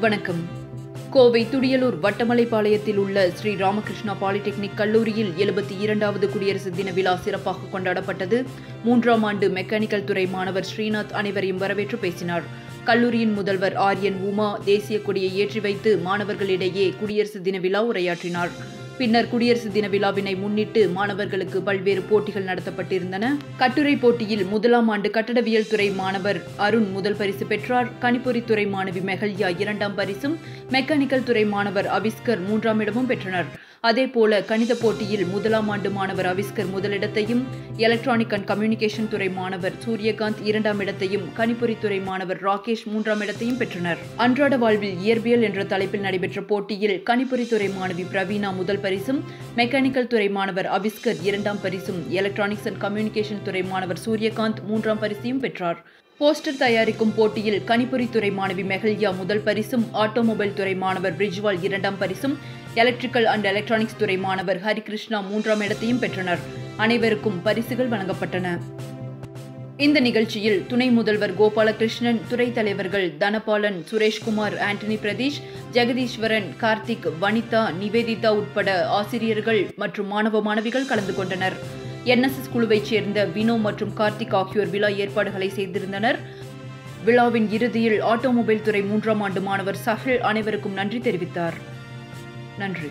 வணக்கம். கோவை துடியலூர் வட்டமலைப்பாளையத்தில் உள்ள ஸ்ரீ ராமகிருஷ்ணா பாலிடெக்னிக் கல்லூரியில் எழுபத்தி இரண்டாவது குடியரசு தின விழா சிறப்பாக கொண்டாடப்பட்டது. மூன்றாம் ஆண்டு மெக்கானிக்கல் துறை மாணவர் ஸ்ரீநாத் அனைவரையும் வரவேற்று பேசினார். கல்லூரியின் முதல்வர் ஆர்யன் உமா தேசிய கொடியை ஏற்றி வைத்து மாணவர்களிடையே குடியரசு தின விழா உரையாற்றினார். பின்னர் குடியரசு தின விழாவினை முன்னிட்டு மாணவர்களுக்கு பல்வேறு போட்டிகள் நடத்தப்பட்டிருந்தன. கட்டுரை போட்டியில் முதலாம் ஆண்டு கட்டடவியல் துறை மாணவர் அருண் முதல் பரிசு பெற்றார். கணிப்பொறி துறை மாணவி மெகல்யா இரண்டாம் பரிசும் மெக்கானிக்கல் துறை மாணவர் அவிஸ்கர் மூன்றாம் இடமும் பெற்றனர். அதேபோல கணித போட்டியில் முதலாம் ஆண்டு மாணவர் அவிஸ்கர் முதலிடத்தையும் எலக்ட்ரானிக் அண்ட் கம்யூனிகேஷன் துறை மாணவர் சூரியகாந்த் இரண்டாம் இடத்தையும் கணிப்பொறித்துறை மாணவர் ராகேஷ் மூன்றாம் இடத்தையும் பெற்றனர். அன்றாட வாழ்வில் இயற்பியல் என்ற தலைப்பில் நடைபெற்ற போட்டியில் கணிப்பொறித்துறை மாணவி பிரவீனா முதல் பரிசும் மெக்கானிக்கல் துறை மாணவர் அவிஸ்கர் இரண்டாம் பரிசும் எலக்ட்ரானிக்ஸ் அண்ட் கம்யூனிகேஷன் துறை மாணவர் சூரியகாந்த் மூன்றாம் பரிசையும் பெற்றார். போஸ்டர் தயாரிக்கும் போட்டியில் கணிப்பொறி துறை மாணவி மெஹல்யா முதல் பரிசும் ஆட்டோமொபைல் துறை மாணவர் பிரிஜ்வால் இரண்டாம் பரிசும் எலக்ட்ரிக்கல் அண்ட் எலக்ட்ரானிக்ஸ் துறை மாணவர் ஹரிகிருஷ்ணா மூன்றாம் இடத்தையும் பெற்றனர். அனைவருக்கும் பரிசுகள் வழங்கப்பட்டன. இந்த நிகழ்ச்சியில் துணை முதல்வர் கோபாலகிருஷ்ணன் துறை தலைவர்கள் தனபாலன் சுரேஷ்குமார் ஆண்டனி பிரதீஷ் ஜெகதீஸ்வரன் கார்த்திக் வனிதா நிவேதிதா உட்பட ஆசிரியர்கள் மற்றும் மாணவ மாணவிகள் கலந்து கொண்டனர். என்எஸ்எஸ் குழுவைச் சேர்ந்த வினோ மற்றும் கார்த்திக் ஆகியோர் விழா ஏற்பாடுகளை செய்திருந்தனர். விழாவின் இறுதியில் ஆட்டோமொபைல் துறை மூன்றாம் ஆண்டு மாணவர் சஹில் அனைவருக்கும் நன்றி தெரிவித்தார். நன்றி.